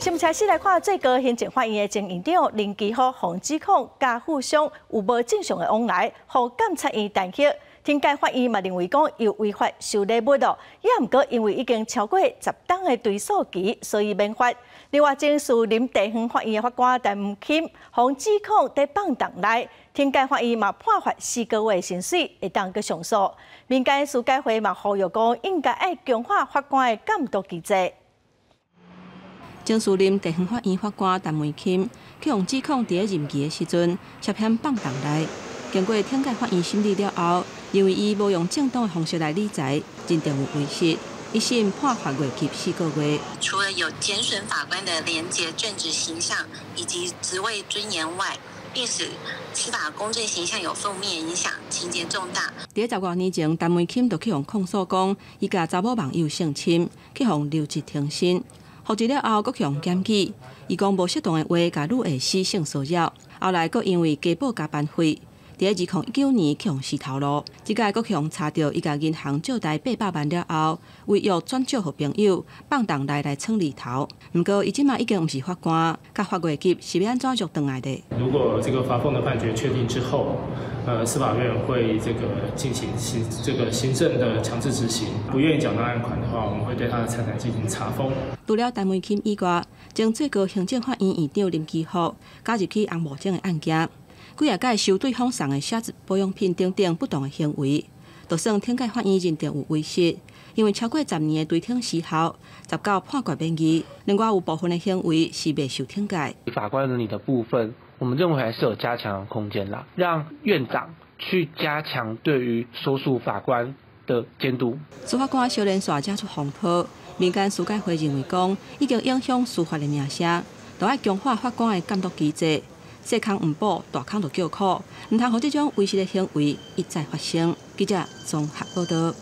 先开始来看最高行政法院的前院长林基豪洪指控家父相有无正常的往来，和监察院弹劾。天界法院嘛认为讲有违法收礼物咯，也毋过因为已经超过十档的追诉期，所以免罚。另外，正是林地方法院的法官陈吴钦洪志康在放荡内，天界法院嘛判罚四个月刑事，会当个上诉。民间司改会嘛呼吁讲应该爱强化法官的监督机制。江苏林地方法院法官陈梅钦去用指控，伫咧任期的时阵涉嫌放荡来，经过天界法院审理了后，认为伊无用正当的方式来理财，认定有违失，一审判罚月期四个月。除了有减损法官的廉洁正直形象以及职位尊严外，并使司法公正形象有负面影响，情节重大。伫十多年前，陈梅钦就去用控诉讲，伊甲查某网友性侵，去用留职停薪。复职了后，各向检举，伊讲无适当的话，甲女下死性所扰。后来，佫因为加报加班费，伫二零一九年去用洗头路。即届搁去用查到伊家银行借贷八百万了后，为约转借互朋友，放荡来来蹭里头。毋过，伊即马已经毋是法官，甲法院级是要安怎续转来的？如果这个发放的判决确定之后，呃，司法院会这个进行行这个行政的强制执行。不愿意缴纳案款的话，我们会对他的财产进行查封。除了陈文钦以外，将最高行政法院院长林基福加入去红木证的案件，几啊届收对方送的写字保养品等等不当的行为，就算天界法院认定有违失，因为超过十年的对听时效，十九判决免议。另外有部分的行为是未受天界。法官伦理的部分。我们认为还是有加强的空间啦，让院长去加强对于所属法官的监督。司法官小连耍加出风波，民间司改会认为讲已经影响司法的名声，都要强化法官的监督机制。细康唔补，大康就叫苦，唔通让这种违法的行为一再发生。记者综合报道。